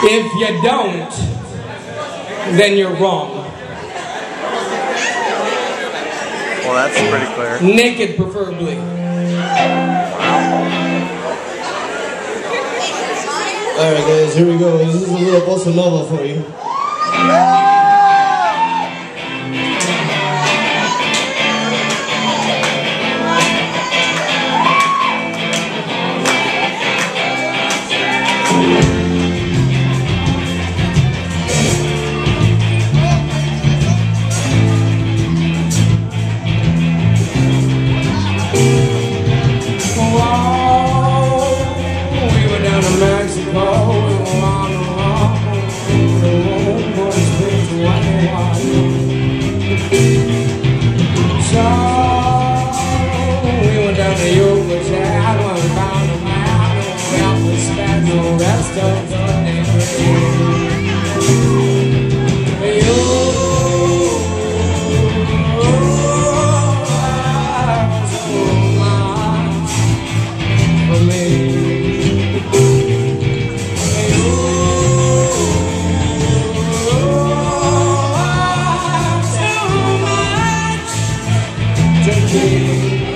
If you don't, then you're wrong. Well, that's pretty clear. Naked, preferably. Alright guys, here we go. This is a little bossa nova for you. Jesus.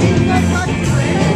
Keep that cocky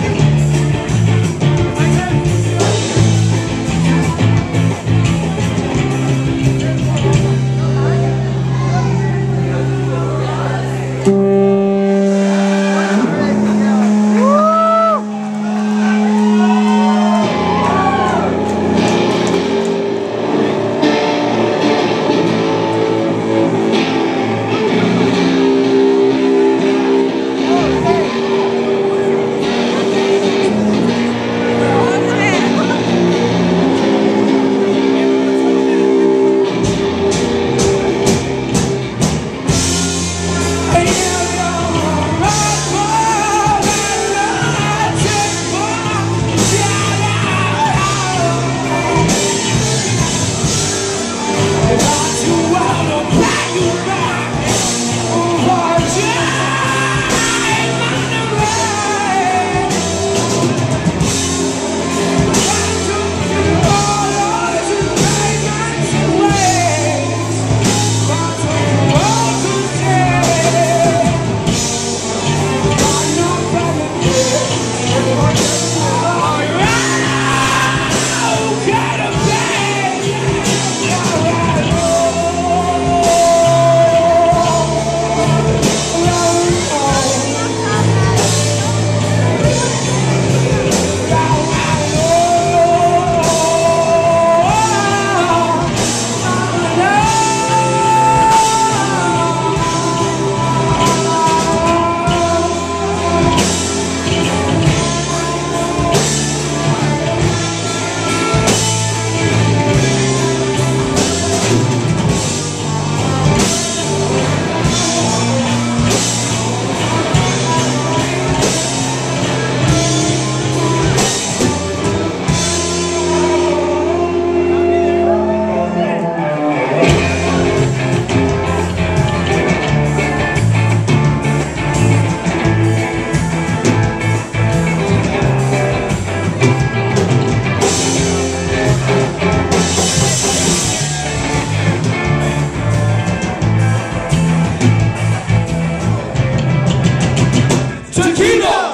Tequila!